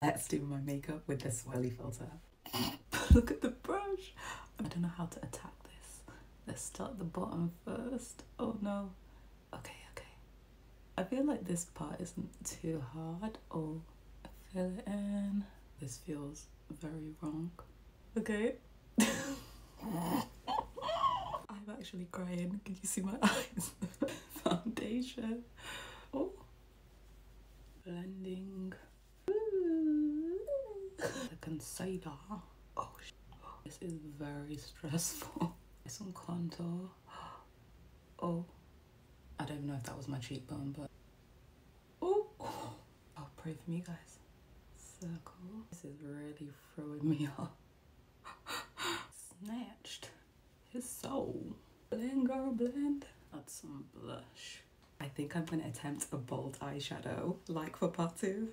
Let's do my makeup with the swirly filter. Look at the brush. I don't know how to attack this. Let's start the bottom first. Oh no. Okay, okay. I feel like this part isn't too hard. Oh, fill it in. This feels very wrong. Okay. I'm actually crying. Can you see my eyes? Foundation. Oh. Blending. Concealer. Oh, this is very stressful. Some contour. Oh, I don't even know if that was my cheekbone, but oh, oh, pray for me, guys. Circle. This is really throwing me off. Snatched his soul. Blend, girl, blend. Add some blush. I think I'm gonna attempt a bold eyeshadow, like for part two.